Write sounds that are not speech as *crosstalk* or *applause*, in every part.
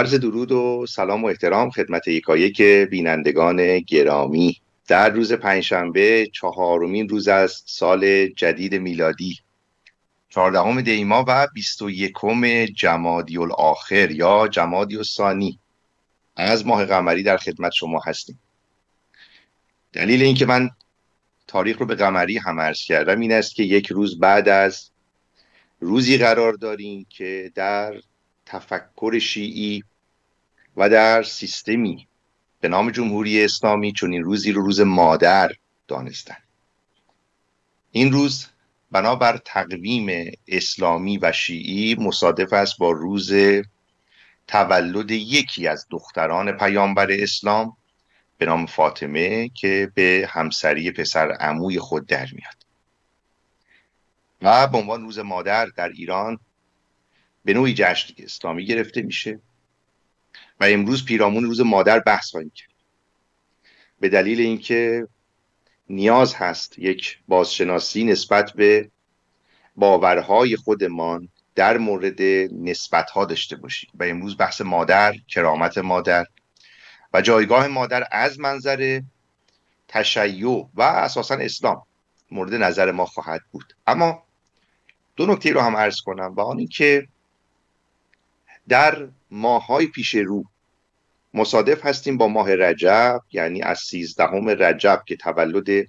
عرض درود و سلام و احترام خدمت یکایک بینندگان گرامی. در روز پنجشنبه چهارمین روز از سال جدید میلادی چهاردهم دیما و بیست و یکم جمادی الاخر یا جمادی الثانی از ماه قمری در خدمت شما هستیم. دلیل اینکه من تاریخ رو به قمری هم عرض کردم این است که یک روز بعد از روزی قرار داریم که در تفکر شیعی و در سیستمی به نام جمهوری اسلامی چون این روزی رو روز مادر دانستن. این روز بنابر تقویم اسلامی و شیعی مصادف است با روز تولد یکی از دختران پیامبر اسلام به نام فاطمه که به همسری پسر عموی خود در میاد. و به عنوان روز مادر در ایران به نوعی جشن اسلامی گرفته میشه. و امروز پیرامون روز مادر بحث خواهیم کرد. به دلیل اینکه نیاز هست یک بازشناسی نسبت به باورهای خودمان در مورد نسبت ها داشته باشیم. و امروز بحث مادر کرامت مادر و جایگاه مادر از منظر تشیع و اساسا اسلام مورد نظر ما خواهد بود. اما دو نکته رو هم عرض کنم و آن اینکه در ماهای پیش رو مصادف هستیم با ماه رجب یعنی از سیزدهم رجب که تولد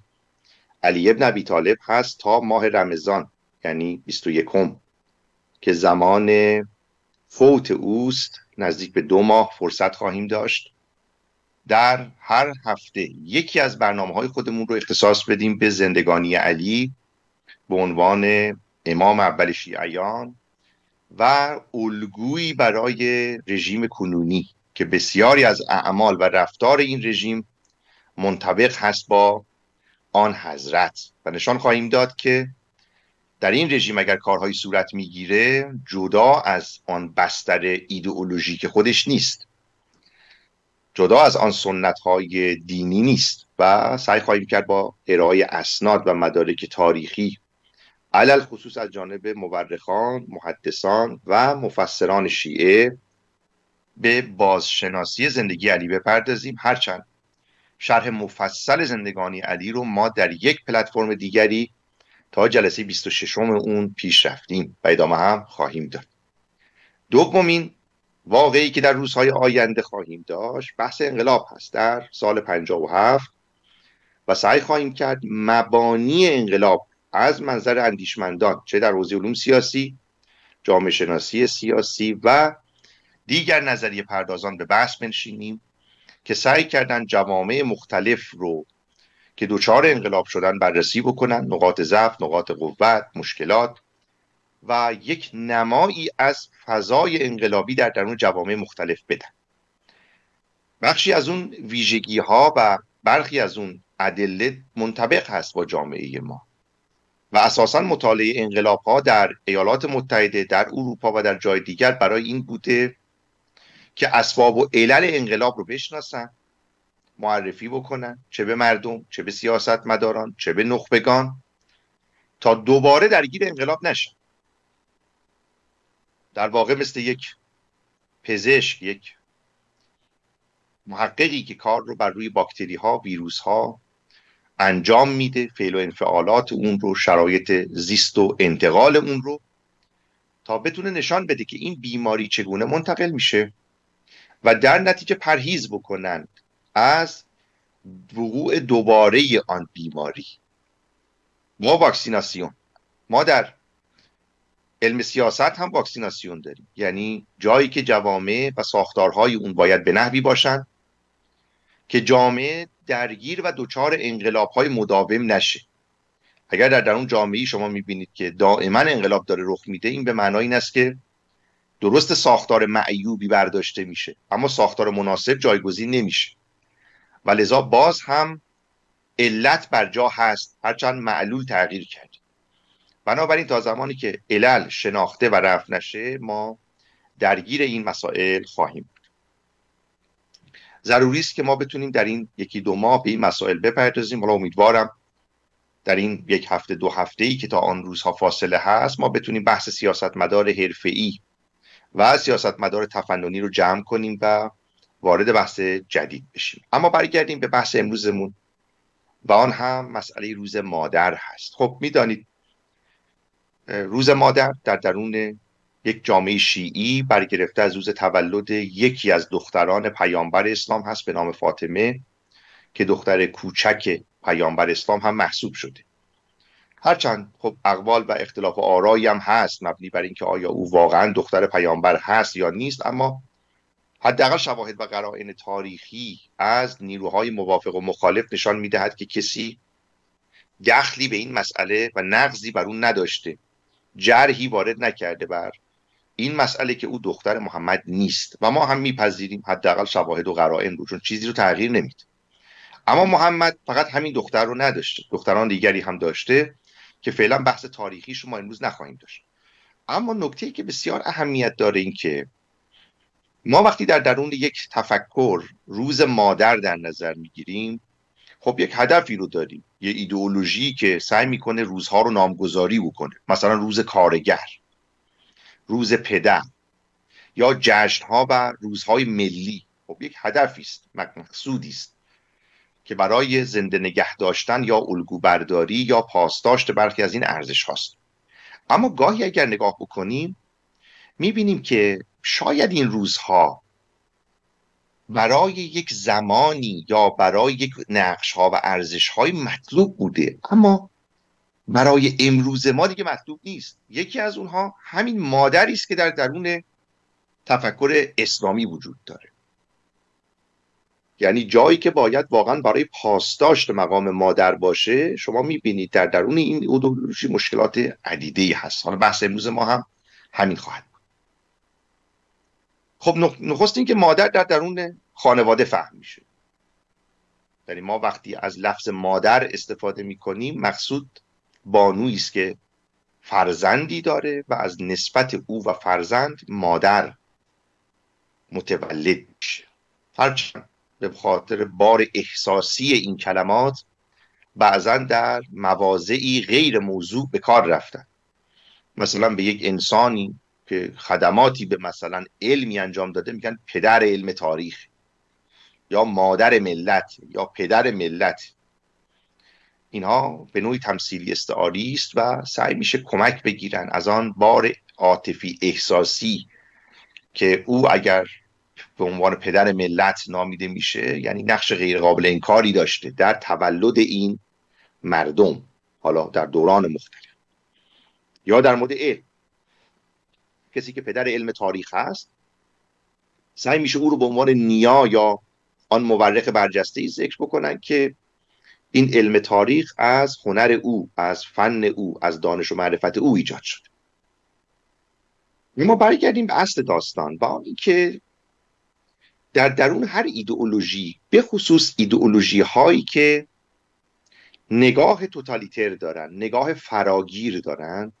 علی ابن ابی طالب هست تا ماه رمضان یعنی 21 که زمان فوت اوست نزدیک به دو ماه فرصت خواهیم داشت. در هر هفته یکی از برنامه های خودمون رو اختصاص بدیم به زندگانی علی به عنوان امام اول شیعیان. و الگویی برای رژیم کنونی که بسیاری از اعمال و رفتار این رژیم منطبق هست با آن حضرت. و نشان خواهیم داد که در این رژیم اگر کارهایی صورت می‌گیره جدا از آن بستر ایدئولوژیک خودش نیست. جدا از آن سنت های دینی نیست. و سعی خواهیم کرد با ارائه اسناد و مدارک تاریخی علل خصوص از جانب مورخان، محدثان و مفسران شیعه به بازشناسی زندگی علی بپردازیم. هرچند شرح مفصل زندگانی علی رو ما در یک پلتفرم دیگری تا جلسه 26 اون پیش رفتیم و ادامه هم خواهیم داد. دومین واقعی که در روزهای آینده خواهیم داشت بحث انقلاب هست در سال 57 و سعی خواهیم کرد مبانی انقلاب از منظر اندیشمندان چه در حوزه علوم سیاسی جامعه شناسی سیاسی و دیگر نظریه پردازان به بحث بنشینیم که سعی کردن جوامع مختلف رو که دوچار انقلاب شدن بررسی بکنن نقاط ضعف نقاط قوت مشکلات و یک نمایی از فضای انقلابی در درون جوامع مختلف بدن. بخشی از اون ویژگی ها و برخی از اون ادله منطبق هست با جامعه ما. و اساسا مطالعه انقلاب ها در ایالات متحده در اروپا و در جای دیگر برای این بوده که اسباب و علل انقلاب رو بشناسن معرفی بکنن چه به مردم چه به سیاست مداران چه به نخبگان تا دوباره درگیر انقلاب نشن. در واقع مثل یک پزشک یک محققی که کار رو بر روی باکتری ها ویروس ها انجام میده فعل و انفعالات اون رو شرایط زیست و انتقال اون رو تا بتونه نشان بده که این بیماری چگونه منتقل میشه. و در نتیجه پرهیز بکنند از وقوع دوباره آن بیماری. ما واکسیناسیون ما در علم سیاست هم واکسیناسیون داریم. یعنی جایی که جوامع و ساختارهای اون باید به نحوی باشند که جامعه درگیر و دچار انقلاب های مداوم نشه. اگر در درون جامعه شما می‌بینید که دائما انقلاب داره رخ میده این به معنای این است که درست ساختار معیوبی برداشته میشه اما ساختار مناسب جایگزین نمیشه. و لذا باز هم علت بر جا هست هرچند معلول تغییر کرد. بنابراین تا زمانی که علل شناخته و رفت نشه ما درگیر این مسائل خواهیم ضروری است که ما بتونیم در این یکی دو ماه به این مسائل بپردازیم. حالا امیدوارم در این یک هفته دو هفته ای که تا آن روزها فاصله هست ما بتونیم بحث سیاستمدار حرفه‌ای و سیاستمدار تفننی رو جمع کنیم و وارد بحث جدید بشیم. اما برگردیم به بحث امروزمون و آن هم مسئله روز مادر هست. خب می‌دانید روز مادر در درون یک جامعه شیعی برگرفته از روز تولد یکی از دختران پیامبر اسلام هست به نام فاطمه که دختر کوچک پیامبر اسلام هم محسوب شده. هرچند خب اقوال و اختلاف آرایی هم هست مبنی بر اینکه آیا او واقعا دختر پیامبر هست یا نیست اما حداقل شواهد و قرائن تاریخی از نیروهای موافق و مخالف نشان می‌دهد که کسی دخلی به این مسئله و نقضی بر اون نداشته جرحی وارد نکرده بر این مسئله که او دختر محمد نیست و ما هم میپذیریم حداقل شواهد و قرائن رو چون چیزی رو تغییر نمید. اما محمد فقط همین دختر رو نداشته. دختران دیگری هم داشته که فعلا بحث تاریخی شما امروز نخواهیم داشت. اما نکته که بسیار اهمیت داره این که ما وقتی در درون یک تفکر روز مادر در نظر می‌گیریم خب یک هدفی رو داریم. یه ایدئولوژی که سعی می‌کنه روزها رو نامگذاری بکنه. مثلا روز کارگر. روز پدر یا جشنها و روزهای ملی. خب یک هدفی است مقصودی است که برای زنده نگه داشتن یا الگو برداری یا پاسداشت برخی از این ارزش هاست اما گاهی اگر نگاه بکنیم می‌بینیم که شاید این روزها برای یک زمانی یا برای یک نقش ها و ارزش های مطلوب بوده. اما برای امروز ما دیگه مطلوب نیست. یکی از اونها همین مادری است که در درون تفکر اسلامی وجود داره. یعنی جایی که باید واقعا برای پاسداشت مقام مادر باشه شما می‌بینید در درون این ایدئولوژی مشکلات عدیده هست. حالا بحث امروز ما هم همین خواهد بود. خب نخست این که مادر در درون خانواده فهم میشه. یعنی ما وقتی از لفظ مادر استفاده می‌کنیم مقصود بانویی است که فرزندی داره و از نسبت او و فرزند مادر متولد میشه. هرچند به خاطر بار احساسی این کلمات بعضا در مواضعی غیر موضوع به کار رفتن. مثلا به یک انسانی که خدماتی به مثلا علمی انجام داده میگن پدر علم تاریخ یا مادر ملت یا پدر ملت. اینها به نوعی تمثیلی استعاری است و سعی میشه کمک بگیرن از آن بار عاطفی احساسی که او اگر به عنوان پدر ملت نامیده میشه یعنی نقش غیر قابل انکاری داشته در تولد این مردم حالا در دوران مختلف یا در مورد علم. کسی که پدر علم تاریخ هست سعی میشه او رو به عنوان نیا یا آن مورخ برجسته ای ذکر بکنن که این علم تاریخ از هنر او از فن او از دانش و معرفت او ایجاد شد. ما برگردیم به اصل داستان با اینکه در درون هر ایدئولوژی به خصوص ایدئولوژی هایی که نگاه توتالیتر دارن نگاه فراگیر دارن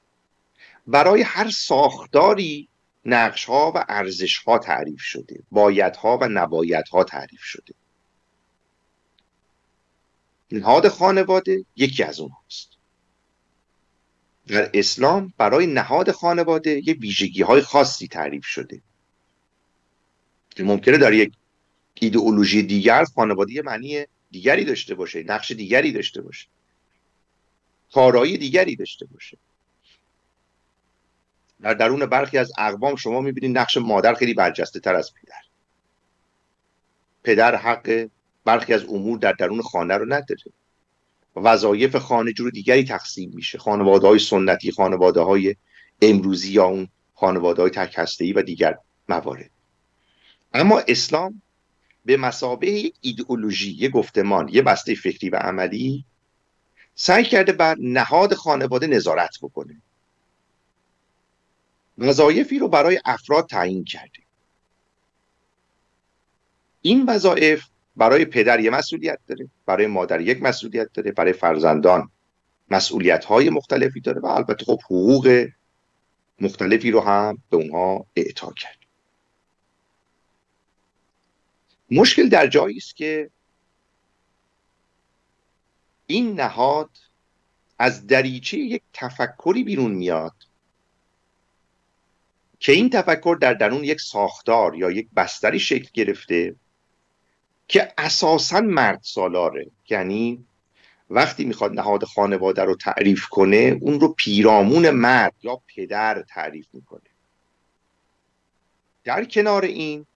برای هر ساختاری نقش ها و ارزش ها تعریف شده باید ها و نباید ها تعریف شده. نهاد خانواده یکی از اونهاست. در اسلام برای نهاد خانواده یه ویژگی های خاصی تعریف شده. که ممکنه در یک ایدئولوژی دیگر خانواده یه معنی دیگری داشته باشه نقش دیگری داشته باشه. کارایی دیگری داشته باشه. در درون برخی از اقوام شما می‌بینید نقش مادر خیلی برجسته تر از پدر. پدر حق برخی از امور در درون خانه رو نداره. وظایف خانه جور دیگری تقسیم میشه. خانواده های سنتی خانواده های امروزی یا اون خانواده های تک و دیگر موارد. اما اسلام به مسابه یک ایدئولوژی یه گفتمان یه بسته فکری و عملی سعی کرده بر نهاد خانواده نظارت بکنه. وظایفی رو برای افراد تعیین کرده. این وظایف برای پدر یه مسئولیت داره برای مادر یک مسئولیت داره برای فرزندان مسئولیت های مختلفی داره و البته خب حقوق مختلفی رو هم به اونها اعطا کرد. مشکل در جایی است که این نهاد از دریچه یک تفکری بیرون میاد که این تفکر در درون یک ساختار یا یک بستری شکل گرفته که اساسا مرد سالاره. یعنی وقتی می‌خواد نهاد خانواده رو تعریف کنه اون رو پیرامون مرد یا پدر تعریف می‌کنه. در کنار این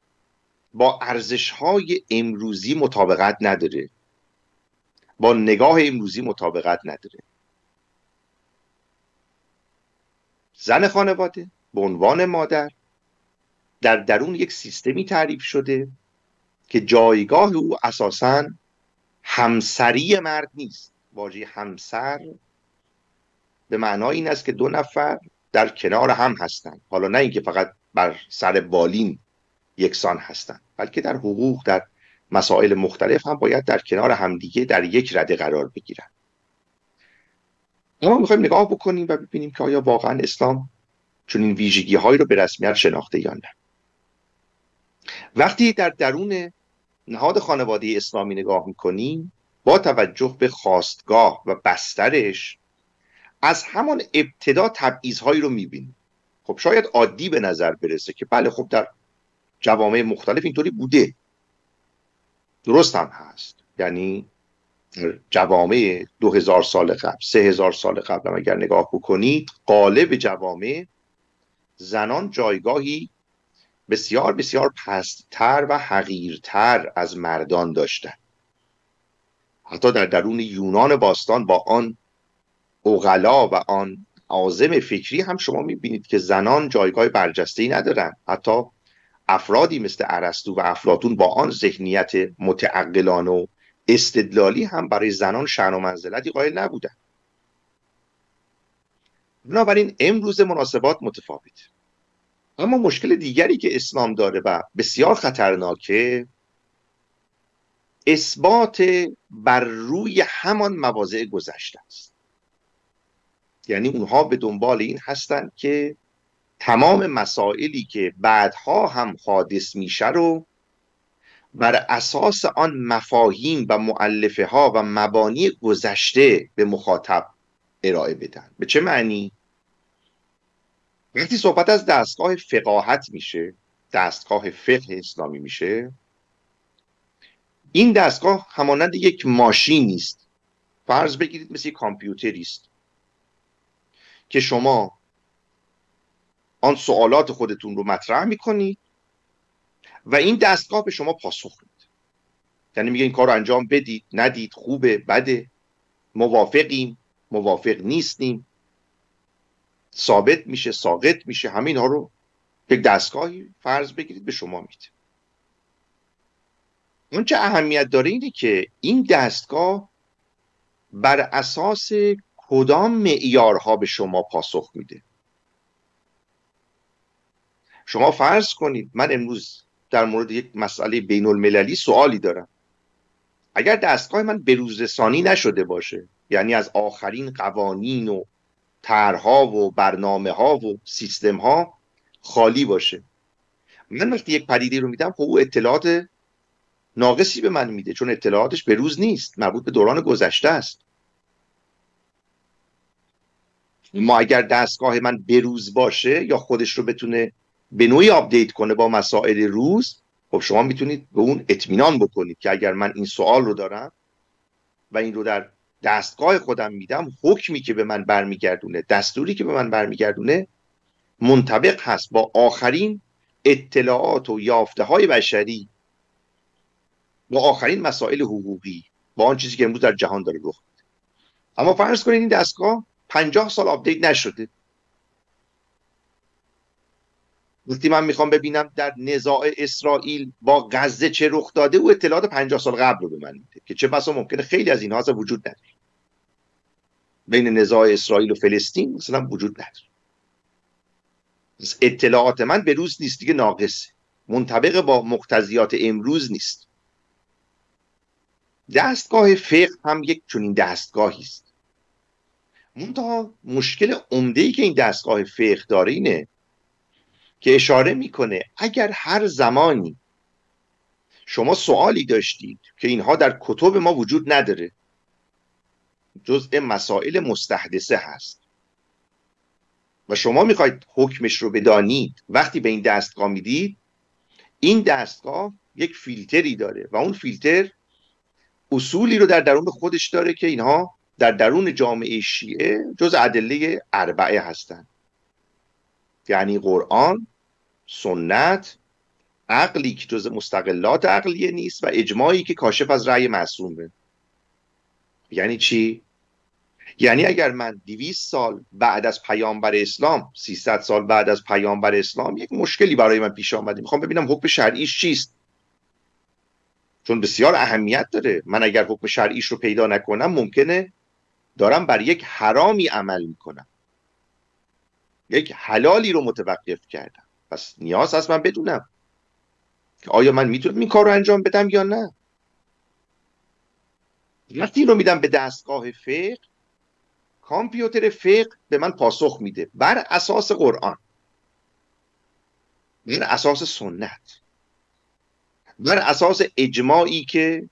با ارزش های امروزی مطابقت نداره. با نگاه امروزی مطابقت نداره. زن خانواده به عنوان مادر در درون یک سیستمی تعریف شده. که جایگاه او اساسا همسری مرد نیست. واژه همسر به معنای این است که دو نفر در کنار هم هستند. حالا نه اینکه فقط بر سر بالین یکسان هستند بلکه در حقوق در مسائل مختلف هم باید در کنار همدیگه در یک رده قرار بگیرن اما می‌خوایم نگاه بکنیم و ببینیم که آیا واقعا اسلام چون این ویژگی هایی رو به رسمیت شناخته یا نه. وقتی در درون نهاد خانواده اسلامی نگاه می‌کنیم با توجه به خواستگاه و بسترش از همان ابتدا تبعیضهایی رو می‌بینیم. خب شاید عادی به نظر برسه که بله خب در جوامع مختلف اینطوری بوده. درست هم هست. یعنی جوامع دو هزار سال قبل سه هزار سال قبل هم اگر نگاه بکنید قالب جوامع زنان جایگاهی بسیار بسیار پستتر و حقیرتر از مردان داشتند. حتی در درون یونان باستان با آن اوغلا و آن عازم فکری هم شما می‌بینید که زنان جایگاه برجسته ای ندارن. حتی افرادی مثل ارسطو و افلاتون با آن ذهنیت متعقلان و استدلالی هم برای زنان شن و منزلتی قائل نبودن بنابراین امروز مناسبات متفاوت. اما مشکل دیگری که اسلام داره و بسیار خطرناکه اثبات بر روی همان مواضع گذشته است یعنی اونها به دنبال این هستند که تمام مسائلی که بعدها هم حادث میشه رو بر اساس آن مفاهیم و معلفه ها و مبانی گذشته به مخاطب ارائه بدن به چه معنی؟ وقتی صحبت از دستگاه فقاهت میشه دستگاه فقه اسلامی میشه این دستگاه همانند یک ماشین است. فرض بگیرید مثل کامپیوتری است که شما آن سوالات خودتون رو مطرح می‌کنید و این دستگاه به شما پاسخ میده. یعنی میگه این کار رو انجام بدید ندید خوبه بده. موافقیم موافق نیستیم. ثابت میشه ساقط میشه همین ها رو یک دستگاهی فرض بگیرید به شما میده. اون چه اهمیت داره اینه که این دستگاه بر اساس کدام معیارها به شما پاسخ میده. شما فرض کنید من امروز در مورد یک مسئله بین المللی سوالی دارم. اگر دستگاه من بروزرسانی نشده باشه یعنی از آخرین قوانین و طرحها و برنامه ها و سیستم ها خالی باشه. من وقتی یک پدیده رو میدم خب او اطلاعات ناقصی به من میده چون اطلاعاتش به روز نیست مربوط به دوران گذشته است. ما اگر دستگاه من بروز باشه یا خودش رو بتونه به نوعی آپدیت کنه با مسائل روز خب شما می‌تونید به اون اطمینان بکنید که اگر من این سوال رو دارم و این رو در دستگاه خودم میدم حکمی که به من برمیگردونه دستوری که به من برمیگردونه منطبق هست. با آخرین اطلاعات و یافته های بشری با آخرین مسائل حقوقی با آن چیزی که امروز در جهان داره رخ اما فرض کنید این دستگاه پنجاه سال آپدیت نشده. وقتی من می‌خوام ببینم در نزاع اسرائیل با غزه چه رخ داده او اطلاعات 50 سال قبل رو به من میده که چه بسا ممکنه خیلی از اینها وجود نداره. بین نزاع اسرائیل و فلسطین مثلا وجود نداره. اطلاعات من به روز نیست دیگه ناقصه. منطبق با مقتضیات امروز نیست. دستگاه فقه هم یک چنین دستگاهی است. منتها مشکل عمده ای که این دستگاه فقه داره اینه که اشاره می‌کنه اگر هر زمانی شما سوالی داشتید که اینها در کتب ما وجود نداره جزء مسائل مستحدثه هست. و شما می‌خواید حکمش رو بدانید وقتی به این دستگاه می‌دید این دستگاه یک فیلتری داره و اون فیلتر اصولی رو در درون خودش داره که اینها در درون جامعه شیعه جز ادله اربعه هستند یعنی قرآن سنت عقلی که جز مستقلات عقلیه نیست و اجماعی که کاشف از رأی معصومه. یعنی چی؟ یعنی اگر من 200 سال بعد از پیامبر اسلام 300 سال بعد از پیامبر اسلام یک مشکلی برای من پیش آمده. می‌خوام ببینم حکم شرعیش چیست. چون بسیار اهمیت داره. من اگر حکم شرعیش رو پیدا نکنم ممکنه دارم بر یک حرامی عمل می‌کنم. یک حلالی رو متوقف کردم. پس نیاز هست من بدونم. که آیا من می‌تونم این کار رو انجام بدم یا نه؟ وقتی رو میدم به دستگاه فقه کامپیوتر فقه به من پاسخ میده. بر اساس قرآن. بر اساس سنت. بر اساس اجماعی که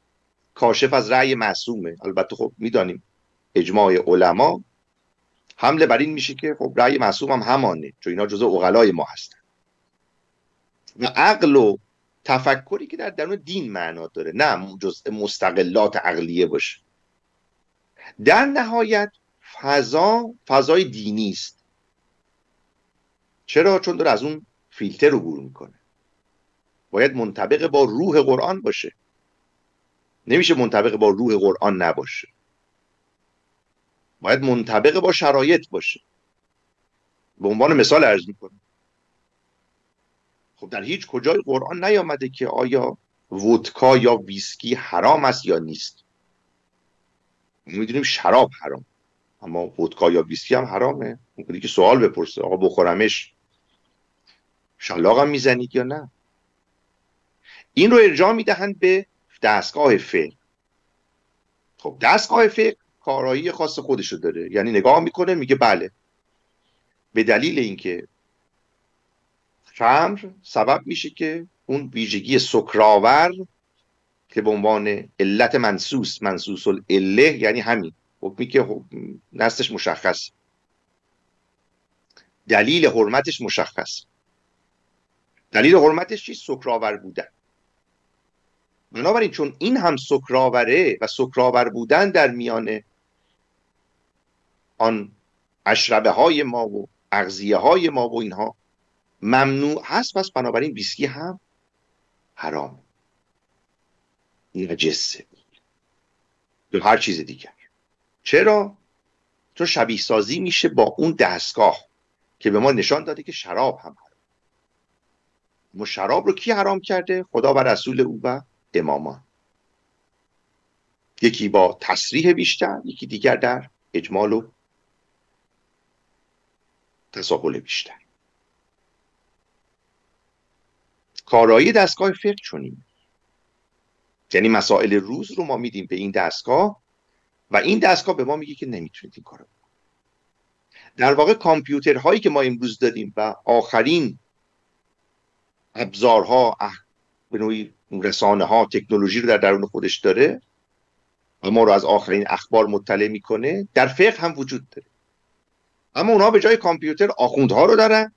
کاشف از رأی معصومه. البته خب می‌دانیم اجماع علما حمله بر این میشه که خب رأی معصوم هم همانه چون اینا جزء اغلای ما هستن. و عقل و تفکری که در درون دین معنا داره نه جزء مستقلات عقلیه باشه. در نهایت فضا فضای دینی است. چرا؟ چون داره از اون فیلتر رو عبور می‌کنه. باید منطبق با روح قرآن باشه. نمیشه منطبق با روح قرآن نباشه. باید منطبق با شرایط باشه. به عنوان مثال ارز می‌کنم. خب در هیچ کجای قرآن نیامده که آیا ودکا یا ویسکی حرام است یا نیست. می‌دونیم شراب حرام. اما ودکا یا ویسکی هم حرامه. ممکنه که سوال بپرسه. آقا بخورمش. شلاقم می‌زنید یا نه؟ این رو ارجاع می‌دهند به دستگاه فقه خب دستگاه فقه کارایی خاص خودشو داره. یعنی نگاه می‌کنه میگه بله. به دلیل اینکه خمر سبب میشه که اون ویژگی سکراور که به عنوان علت منسوس منسوس اله یعنی همین. حکمی که نصش مشخص. دلیل حرمتش مشخص. دلیل حرمتش چی؟ سکراور بودن. بنابراین چون این هم سکرآوره و سکرآور بودن در میان آن اشربه های ما و اغذیه های ما و اینها ممنوع هست پس بنابراین ویسکی هم حرام. نجسه یا هر چیز دیگر. چرا؟ چون شبیه سازی میشه با اون دستگاه که به ما نشان داده که شراب هم حرام. ما شراب رو کی حرام کرده؟ خدا و رسول او و امامان. یکی با تصریح بیشتر یکی دیگر در اجمال و تساهل بیشتر. کارایی دستگاه فقه چونیم. یعنی مسائل روز رو ما میدیم به این دستگاه و این دستگاه به ما میگه که نمی‌تونید این کارو در واقع کامپیوترهایی که ما امروز داریم و آخرین ابزارها به نوعی رسانه ها تکنولوژی رو در درون خودش داره و ما رو از آخرین اخبار مطلع می‌کنه در فقه هم وجود داره. اما اونها به جای کامپیوتر آخوندها رو دارن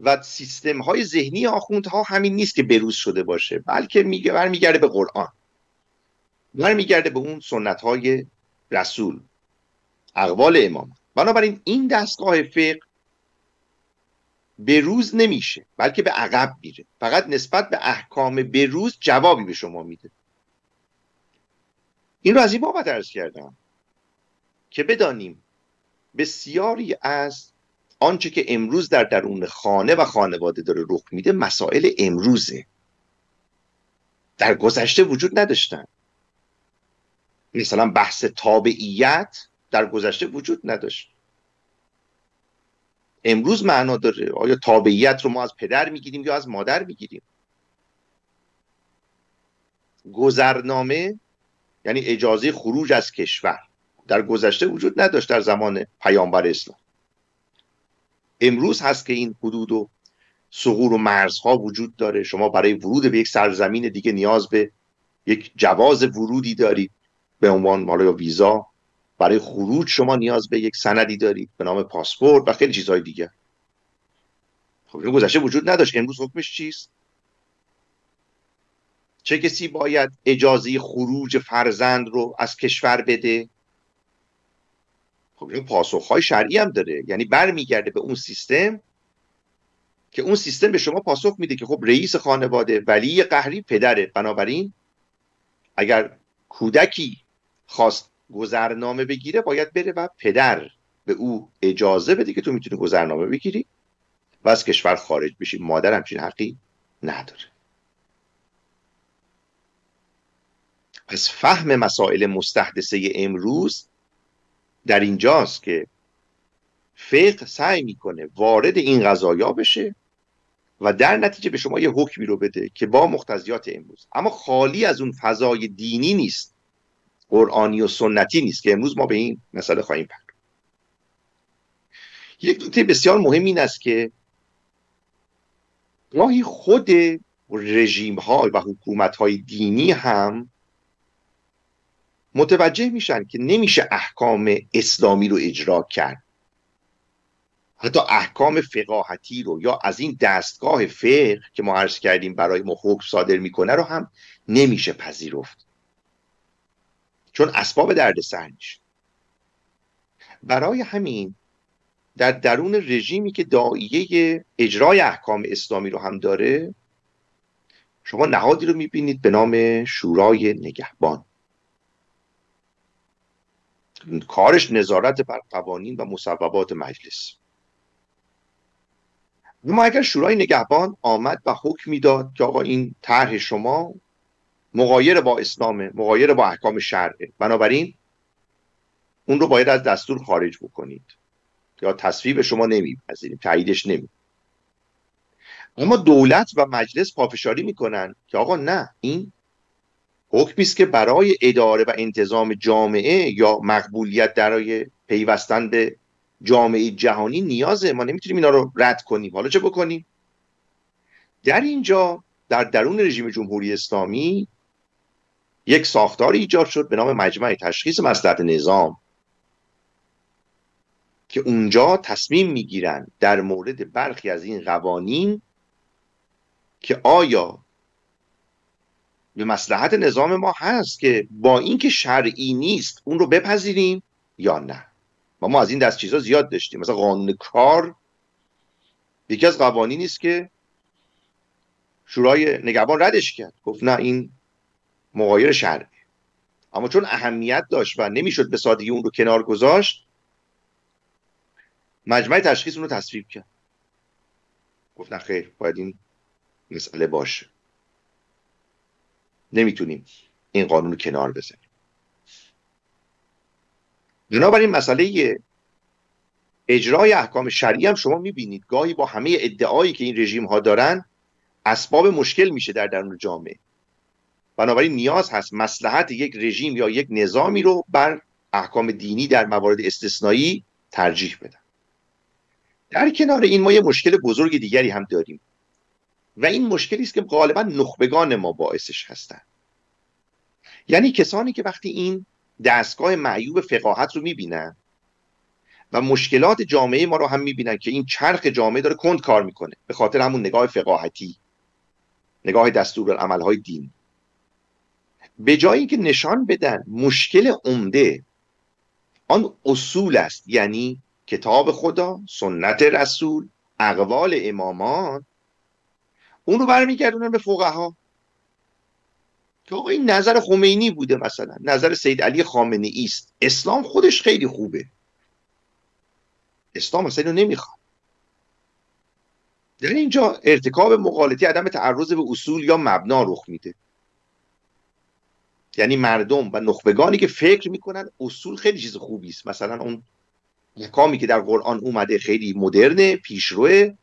و سیستم های ذهنی آخوندها همین نیست که بروز شده باشه بلکه میگه برمیگرده به قرآن. برمیگرده به اون سنت های رسول اقوال امام. بنابراین این دستگاه فقه به روز نمیشه بلکه به عقب میره. فقط نسبت به احکام به روز جوابی به شما میده. این رو از این بابت ارز کردم که بدانیم بسیاری از آنچه که امروز در درون خانه و خانواده داره رخ میده مسائل امروزه. در گذشته وجود نداشتن. مثلا بحث تابعیت در گذشته وجود نداشت. امروز معنا داره آیا تابعیت رو ما از پدر می‌گیریم یا از مادر می‌گیریم؟ گذرنامه یعنی اجازه خروج از کشور. در گذشته وجود نداشت در زمان پیامبر اسلام. امروز هست که این حدود و سغور و مرزها وجود داره. شما برای ورود به یک سرزمین دیگه نیاز به یک جواز ورودی دارید. به عنوان مالا یا ویزا. برای خروج شما نیاز به یک سندی دارید به نام پاسپورت و خیلی چیزهای دیگه خب این گذشته وجود نداشت. امروز حکمش چیست؟ چه کسی باید اجازه خروج فرزند رو از کشور بده؟ خب این پاسخهای شرعی هم داره. یعنی برمیگرده به اون سیستم که اون سیستم به شما پاسخ میده که خب رئیس خانواده ولی قهری پدره. بنابراین اگر کودکی خواست گذرنامه بگیره باید بره و پدر به او اجازه بده که تو می‌تونی گذرنامه بگیری و از کشور خارج بشی. مادر همچین حقی نداره. پس فهم مسائل مستحدثه امروز در اینجاست که فقه سعی می‌کنه وارد این قضایا بشه و در نتیجه به شما یه حکمی رو بده که با مقتضیات امروز. اما خالی از اون فضای دینی نیست. قرآنی و سنتی نیست که امروز ما به این مسئله خواهیم پرداخت. یک نکته بسیار مهم این است که گاهی خود رژیم ها و حکومت های دینی هم متوجه میشن که نمیشه احکام اسلامی رو اجرا کرد. حتی احکام فقاهتی رو یا از این دستگاه فقه که ما عرض کردیم برای ما حکم صادر می‌کنه رو هم نمیشه پذیرفت. چون اسباب دردسر میشه برای همین در درون رژیمی که دائیه اجرای احکام اسلامی رو هم داره شما نهادی رو می‌بینید به نام شورای نگهبان. کارش نظارت بر قوانین و مصوبات مجلس. اما اگر شورای نگهبان آمد و حکم می‌داد که آقا این طرح شما مغایر با اسلامه مغایر با احکام شرعه بنابراین اون رو باید از دستور خارج بکنید. یا تصویب شما نمیپذیریم تاییدش نمی اما دولت و مجلس پافشاری می‌کنن که آقا نه این حکمی است که برای اداره و انتظام جامعه یا مقبولیت برای پیوستن به جامعه جهانی نیازه. ما نمی‌تونیم اینا رو رد کنیم. حالا چه بکنیم؟ در اینجا در درون رژیم جمهوری اسلامی یک ساختار ایجاد شد به نام مجمع تشخیص مصلحت نظام که اونجا تصمیم می‌گیرن در مورد برخی از این قوانین که آیا به مسلحت نظام ما هست که با اینکه شرعی نیست اون رو بپذیریم یا نه. و ما از این دست چیزها زیاد داشتیم. مثلا قانون کار یکی از قوانینی است که شورای نگهبان ردش کرد. گفت نه این مغایر شرعه اما چون اهمیت داشت و نمی‌شد به سادگی اون رو کنار گذاشت مجمع تشخیص اون رو تصویب کرد. گفت نه خیر باید این مسئله باشه. نمی‌تونیم این قانون رو کنار بزنیم بنابراین مسئله اجرای احکام شرعی هم شما می‌بینید. گاهی با همه ادعایی که این رژیم ها دارن اسباب مشکل میشه در درون جامعه. بنابراین نیاز هست مسلحت یک رژیم یا یک نظامی رو بر احکام دینی در موارد استثنایی ترجیح بدن. در کنار این ما یه مشکل بزرگ دیگری هم داریم. و این مشکلی است که غالبا نخبگان ما باعثش هستند یعنی کسانی که وقتی این دستگاه معیوب فقاهت رو می‌بینن و مشکلات جامعه ما رو هم می‌بینن که این چرخ جامعه داره کند کار می‌کنه به خاطر همون نگاه فقاهتی نگاه دستور های دین. به جایی که نشان بدن مشکل عمده آن اصول است. یعنی کتاب خدا سنت رسول اقوال امامان اون رو برمیگردونن به فقها. که این نظر خمینی بوده مثلا. نظر سید علی خامنه است اسلام خودش خیلی خوبه. اسلام مثلا اینو نمی‌خواد. در اینجا ارتکاب مقالطی عدم تعرض به اصول یا مبنا رخ میده. یعنی مردم و نخبگانی که فکر می‌کنن اصول خیلی چیز خوبی است مثلا اون مقامی که در قرآن اومده خیلی مدرنه پیشروه.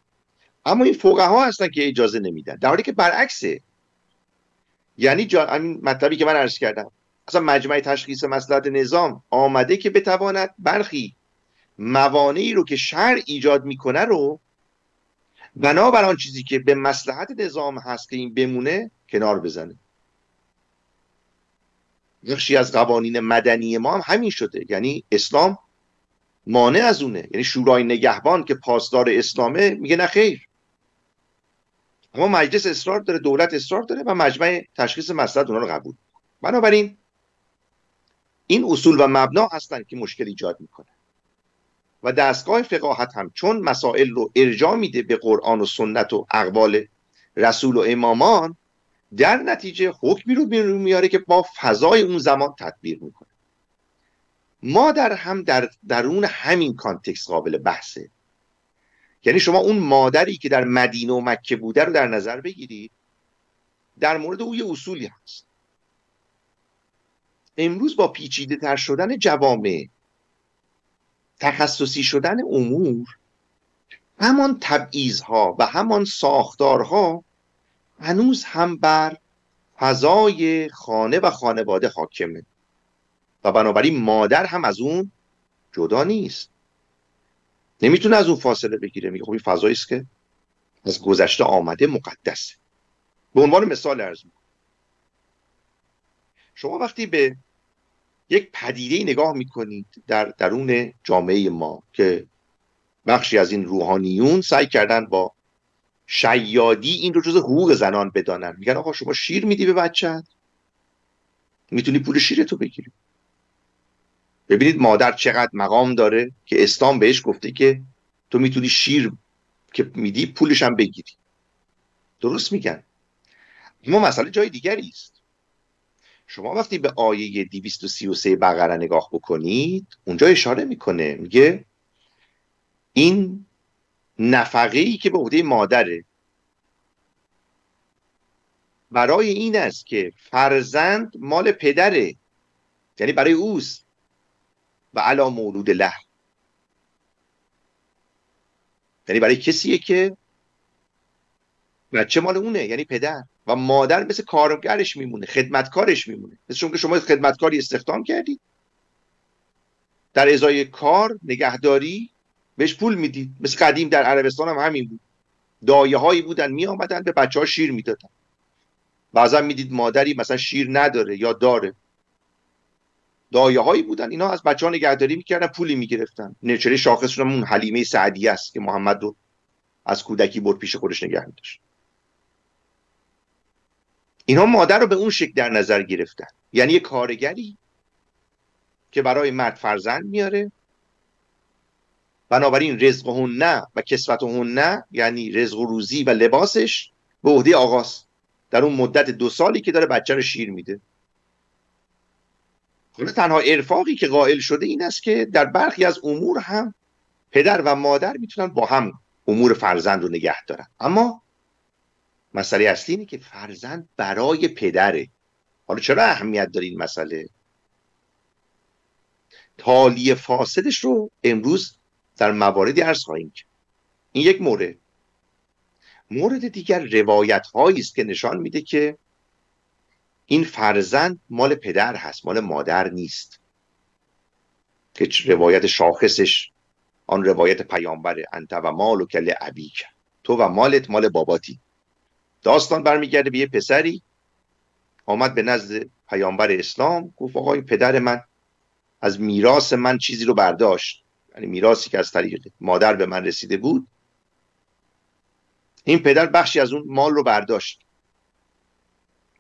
اما این فقها هستن که اجازه نمیدن. در حالی که برعکسه. یعنی جا... مطلبی که من عرض کردم. اصلا مجمع تشخیص مسئلات نظام آمده که بتواند برخی موانعی رو که شرع ایجاد می‌کنه رو بنابر آن چیزی که به مسلحت نظام هست که این بمونه کنار بزنه. بخشی از قوانین مدنی ما هم همین شده. یعنی اسلام مانع از اونه. یعنی شورای نگهبان که پاسدار اسلامه میگه نه خیر. اما مجلس اصرار داره دولت اصرار داره و مجمع تشخیص مسئله اونا رو قبول. بنابراین این اصول و مبنا هستند که مشکل ایجاد می‌کنه. و دستگاه فقاهت هم چون مسائل رو ارجاع میده به قرآن و سنت و اقوال رسول و امامان در نتیجه حکمی رو میاره که با فضای اون زمان تطبیق می‌کنه. ما در هم در درون همین کانتکست قابل بحثه. یعنی شما اون مادری که در مدینه و مکه بوده رو در نظر بگیرید در مورد او یه اصولی هست. امروز با پیچیده تر شدن جوامع تخصصی شدن امور همان تبعیضها و همان ساختارها هنوز هم بر فضای خانه و خانواده حاکمه. و بنابراین مادر هم از اون جدا نیست. نمی‌تونه از اون فاصله بگیره. میگه خب این فضایی است که از گذشته آمده مقدسه. به عنوان مثال ارز شما وقتی به یک پدیده نگاه می‌کنید در درون جامعه ما که بخشی از این روحانیون سعی کردن با شیادی این رو جز حقوق زنان بدانن. میگن آقا شما شیر میدی به بچت می‌تونی پول شیرتو بگیری. ببینید مادر چقدر مقام داره که اسلام بهش گفته که تو می‌تونی شیر که میدی پولش هم بگیری. درست میگن. اما مسئله جای دیگری است. شما وقتی به آیه 233 بقره نگاه بکنید اونجا اشاره می‌کنه. میگه این نفقه ای که به عهده مادره برای این است که فرزند مال پدره یعنی برای اوست. و علا مولود له. یعنی برای کسیه که بچه مال اونه یعنی پدر. و مادر مثل کارگرش میمونه خدمتکارش میمونه. مثل چون که شما خدمتکاری استخدام کردید در ازای کار نگهداری بهش پول می‌دید. مثل قدیم در عربستان هم همین بود. دایه هایی بودن می آمدن به بچه ها شیر می‌دادن. بعضا می‌دید مادری مثلا شیر نداره یا داره. دایه هایی بودن. اینا از بچه ها نگهداری می‌کردن پولی می‌گرفتن. نچره شاخصشون اون حلیمه سعدی است که محمد رو از کودکی برد پیش خودش نگه میداشت. اینها مادر رو به اون شکل در نظر گرفتن. یعنی یه کارگری که برای مرد فرزند میاره. بنابراین رزق نه و کسوت نه یعنی رزق و روزی و لباسش به عهده آغاز در اون مدت دو سالی که داره بچه رو شیر میده. حالا تنها ارفاقی که قائل شده این است که در برخی از امور هم پدر و مادر می‌تونن با هم امور فرزند رو نگه دارن. اما مسئله اصلی اینه که فرزند برای پدره. حالا چرا اهمیت داره این مسئله؟ تالی فاسدش رو امروز در مواردی عرض خواهیم کرد. این یک مورد. مورد دیگر روایت هایی است که نشان میده که این فرزند مال پدر هست مال مادر نیست. که روایت شاخصش آن روایت پیامبر انت و مال و کل تو و مالت مال باباتی. داستان برمیگرده به یه پسری آمد به نزد پیامبر اسلام گفت آقا این پدر من از میراث من چیزی رو برداشت. یعنی میراثی که از طریق مادر به من رسیده بود. این پدر بخشی از اون مال رو برداشت.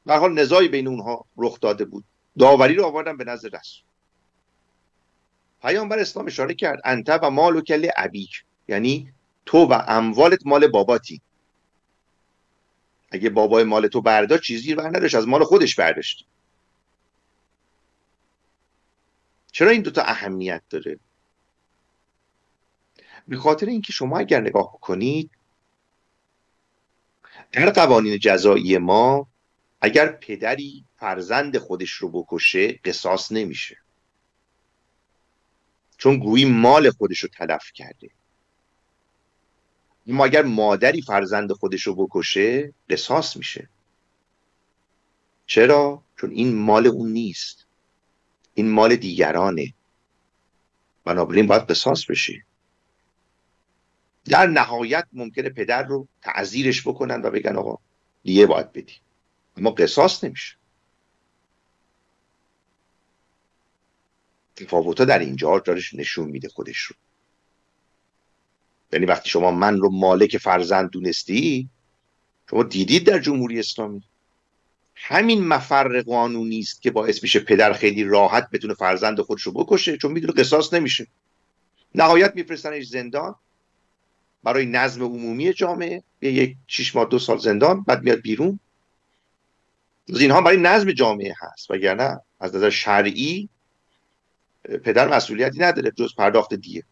به حال نزاعی بین اونها رخ داده بود. داوری رو آوردن به نظر رسول. پیامبر اسلام اشاره کرد انت و مال و کل ابیک. یعنی تو و اموالت مال باباتی. اگه بابای مال تو برداشت چیزی بر نداشت از مال خودش برداشت. چرا این دوتا اهمیت داره؟ به خاطر اینکه شما اگر نگاه کنید در قوانین جزایی ما اگر پدری فرزند خودش رو بکشه قصاص نمیشه. چون گویی مال خودش رو تلف کرده. اما اگر مادری فرزند خودش رو بکشه قصاص میشه. چرا؟ چون این مال اون نیست. این مال دیگرانه. بنابراین باید قصاص بشه. در نهایت ممکنه پدر رو تعذیرش بکنن و بگن آقا دیگه باید بدی. اما قصاص نمیشه. تفاوتا در اینجا دارش نشون میده خودش رو. یعنی وقتی شما من رو مالک فرزند دونستی شما دیدید در جمهوری اسلامی. همین مفر قانونی است که باعث میشه پدر خیلی راحت بتونه فرزند خودش رو بکشه چون می‌دونه قصاص نمیشه. نهایت میفرستنش زندان. برای نظم عمومی جامعه یه یک شیش ماه دو سال زندان بعد میاد بیرون. از اینها برای نظم جامعه هست وگرنه از نظر شرعی پدر مسئولیتی نداره جز پرداخت دیه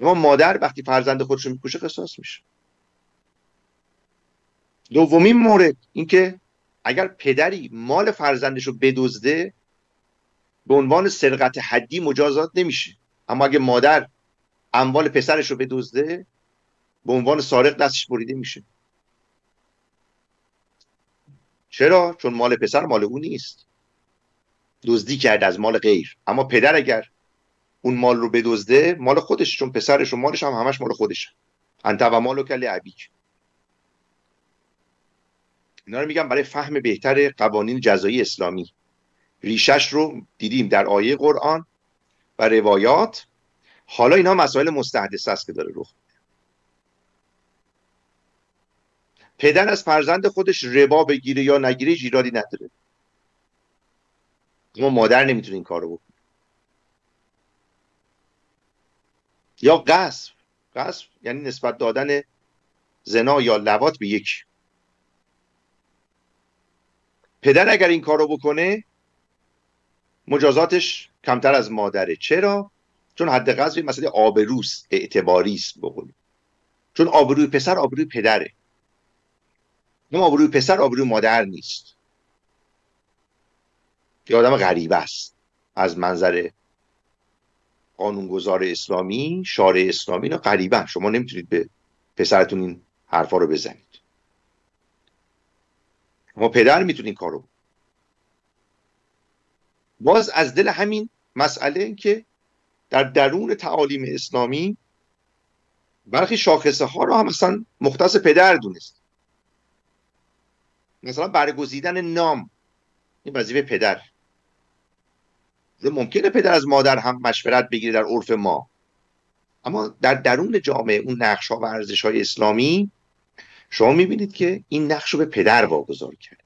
اما مادر وقتی فرزند خودش رو می‌کشه قصاص میشه. دومین مورد اینکه اگر پدری مال فرزندش رو بدزده به عنوان سرقت حدی مجازات نمیشه. اما اگه مادر اموال پسرش رو بدزده به عنوان سارق دستش بریده میشه. چرا؟ چون مال پسر مال او نیست. دزدی کرد از مال غیر. اما پدر اگر اون مال رو بدزده مال خودش چون پسرش و مالش هم همش مال خودشه. انت و مالو کل عبیک اینا رو میگم برای فهم بهتر قوانین جزایی اسلامی. ریشش رو دیدیم در آیه قرآن و روایات. حالا اینها مسائل مستحدث است که داره رخ پدر از فرزند خودش ربا بگیره یا نگیره ایرادی نداره. اما مادر نمی‌تونه این کارو بکنه. یا قصف قصف یعنی نسبت دادن زنا یا لوات به یک پدر اگر این کارو بکنه مجازاتش کمتر از مادره. چرا؟ چون حد قذف مسئله آبروس اعتباری است بقول چون آبروی پسر آبروی پدره. نه آبروی پسر آبروی مادر نیست. یه آدم غریبه است. از منظر قانونگذار اسلامی شارع اسلامی اینا غریبه شما نمی‌تونید به پسرتون این حرفا رو بزنید. اما پدر می‌تونید کارو باز از دل همین مسئله که در درون تعالیم اسلامی برخی شاخصه ها رو هم مثلا مختص پدر دونست. مثلا برگزیدن نام. این وظیفه پدر. ممکنه پدر از مادر هم مشورت بگیره در عرف ما. اما در درون جامعه اون نقش ها و ارزش های اسلامی شما می‌بینید که این نقش رو به پدر واگذار کرد.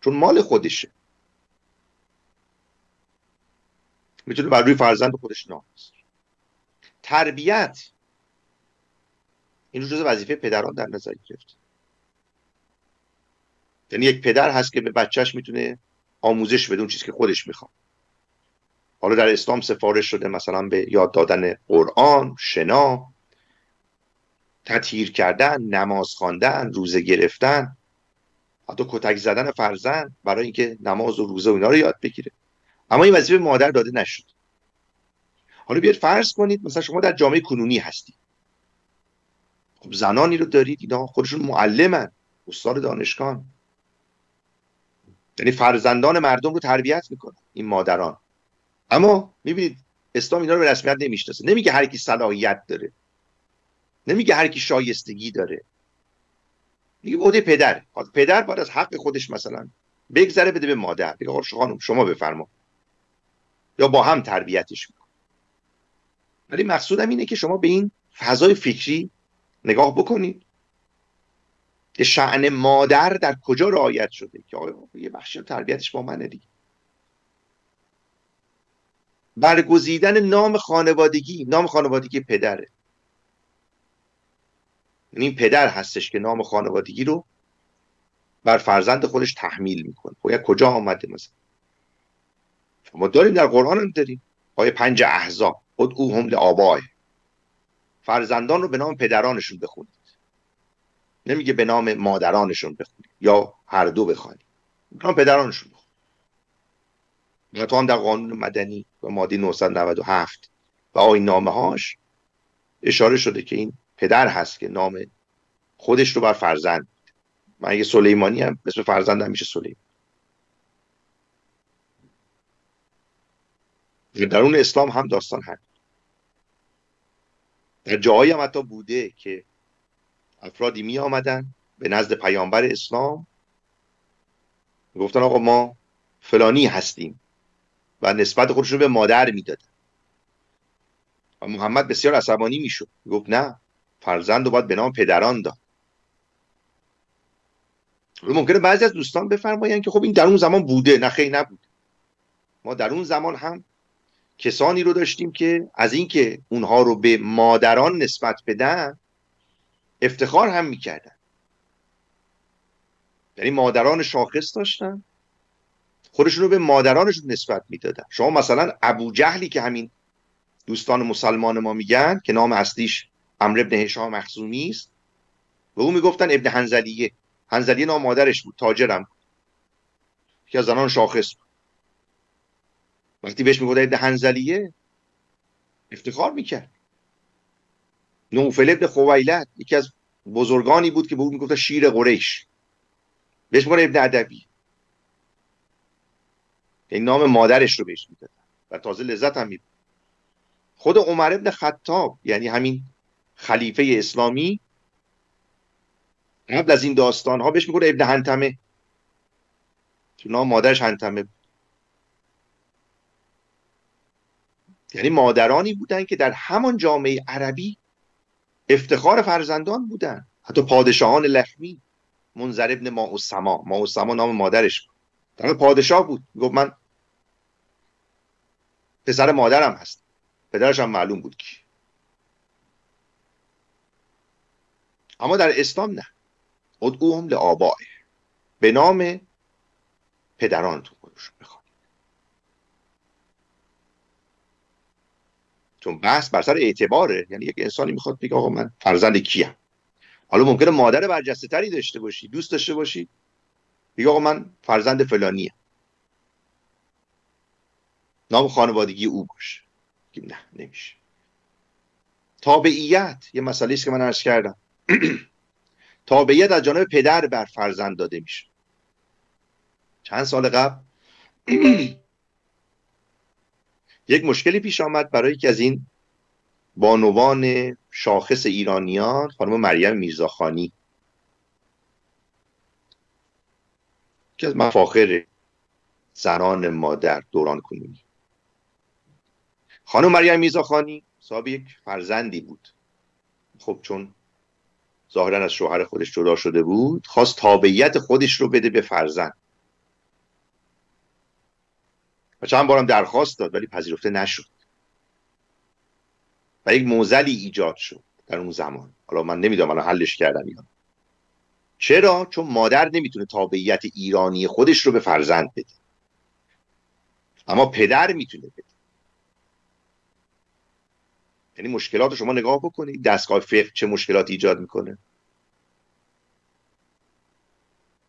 چون مال خودشه. می‌تونه بر روی فرزند خودش نام تربیت. این رو جز وظیفه پدران در نظر گرفت. یعنی یک پدر هست که به بچهش می‌تونه آموزش بده اون چیزی که خودش می‌خواد. حالا در اسلام سفارش شده مثلا به یاد دادن قرآن شنا تطهیر کردن نماز خواندن روزه گرفتن حتی کتک زدن فرزند برای اینکه نماز و روزه و اینا رو یاد بگیره. اما این وظیفه مادر داده نشد. حالا بیاید فرض کنید مثلا شما در جامعه کنونی هستید خب زنانی رو دارید اینا خودشون معلمن استاد دانشگاه. یعنی فرزندان مردم رو تربیت می‌کنن این مادران. اما می‌بینید اسلام اینا رو به رسمیت نمی‌شناسه. نمیگه هر کی صلاحیت داره. نمیگه هر کی شایستگی داره. میگه بوده پدر. پدر باید از حق خودش مثلا بگذره بده به مادر. بگه خانم شما بفرما. یا با هم تربیتش میکن ولی مقصودم اینه که شما به این فضای فکری نگاه بکنید. شعن مادر در کجا رعایت شده که آقا یه بخشی تربیتش با منه دیگه. برگزیدن نام خانوادگی نام خانوادگی پدره. یعنی پدر هستش که نام خانوادگی رو بر فرزند خودش تحمیل می‌کنه. باید کجا آمده مثلا؟ ما داریم در قرآن هم داریم. آیه پنج احزاب. خود او هم آبای فرزندان رو به نام پدرانشون بخونید. نمیگه به نام مادرانشون بخونید یا هر دو بخوانید نام پدرانشون بخونید تو هم در قانون مدنی و مادی 997 و آین نامه هاش اشاره شده که این پدر هست که نام خودش رو بر فرزند من اگه سلیمانی هم اسم فرزندم میشه سلیمان درون اسلام هم داستان هم در جاهایی هم حتی بوده که افرادی می آمدن به نزد پیامبر اسلام. گفتن آقا ما فلانی هستیم و نسبت خودشون به مادر می‌دادن و محمد بسیار عصبانی می‌شد گفت نه فرزند رو باید به نام پدران داد. ممکنه بعضی از دوستان بفرمایند که خب این در اون زمان بوده نه خیلی نبود. ما در اون زمان هم کسانی رو داشتیم که از اینکه اونها رو به مادران نسبت بدن افتخار هم می‌کردن. یعنی مادران شاخص داشتن. خودشون رو به مادرانشون نسبت می‌دادن. شما مثلا ابو جهلی که همین دوستان مسلمان ما میگن که نام اصلیش امر ابن هشام مخزومی است و او می‌گفتن ابن هنزلیه هنزلیه نام مادرش بود تاجرم که از زنان شاخص بود. وقتی بهش می‌گفت ابن هنزلیه افتخار می‌کرد. نوفل ابن خویلت یکی از بزرگانی بود که به او می‌گفت شیر قریش. بهش می‌گفت ابن ادبی. این نام مادرش رو بهش می‌دادن و تازه لذت هم میبود خود عمر ابن خطاب یعنی همین خلیفه اسلامی قبل از این داستان ها بهش میگه ابن هنتمه. تو نام مادرش هنتمه بود. یعنی مادرانی بودن که در همان جامعه عربی افتخار فرزندان بودن. حتی پادشاهان لخمی منظر ابن ماه و سما ماه و سما نام مادرش بود. در پادشاه بود. گفت من پسر مادرم هست. پدرش هم معلوم بود کی. اما در اسلام نه. ادعوهم لآبائه. به نام پدرانتون خودشون بخواد چون بحث بر سر اعتباره. یعنی یک انسانی می‌خواد بگه آقا من فرزند کیم. حالا ممکنه مادر برجسته تری داشته باشی دوست داشته باشی بگه آقا من فرزند فلانیه نام خانوادگی او باشه نه نمیشه. تابعیت یه مسئله است که من عرض کردم. *clears throat* تابعیت از جانب پدر بر فرزند داده میشه. چند سال قبل *clears throat* یک مشکلی پیش آمد برای که از این بانوان شاخص ایرانیان خانم مریم میرزاخانی. که از مفاخر زنان ما در دوران کنونی. خانم مریم میرزاخانی صاحب یک فرزندی بود. خب چون ظاهرا از شوهر خودش جدا شده بود خواست تابعیت خودش رو بده به فرزند. چند بارم درخواست داد ولی پذیرفته نشد. و یک موزلی ایجاد شد در اون زمان. حالا من نمی‌دونم الان حلش کردم یا چرا؟ چون مادر نمی‌تونه تابعیت ایرانی خودش رو به فرزند بده. اما پدر می‌تونه بده. یعنی مشکلات شما نگاه بکنید. دستگاه فقه چه مشکلاتی ایجاد می‌کنه؟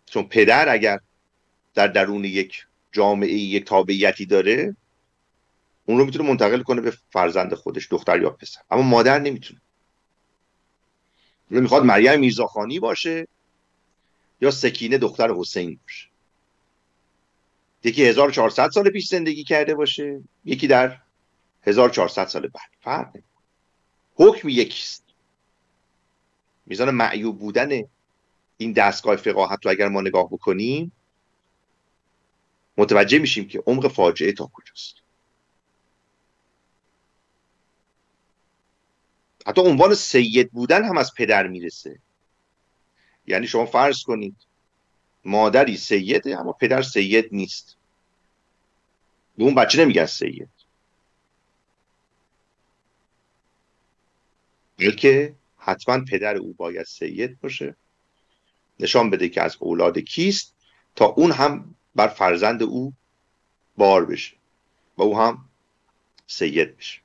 چون پدر اگر در درون یک جامعه یک تابعیتی داره اون رو می‌تونه منتقل کنه به فرزند خودش دختر یا پسر. اما مادر نمی‌تونه. می‌خواد مریم میرزاخانی باشه یا سکینه دختر حسین باشه. یکی 1400 سال پیش زندگی کرده باشه یکی در 1400 سال بعد. فرق حکم یکیست. میزان معیوب بودن این دستگاه فقاهت رو اگر ما نگاه بکنیم متوجه میشیم که عمق فاجعه تا کجاست. حتی عنوان سید بودن هم از پدر می‌رسه. یعنی شما فرض کنید مادری سیده اما پدر سید نیست. به اون بچه نمیگن سید. بلکه حتما پدر او باید سید باشه. نشان بده که از اولاد کیست تا اون هم بر فرزند او بار بشه و او هم سید بشه.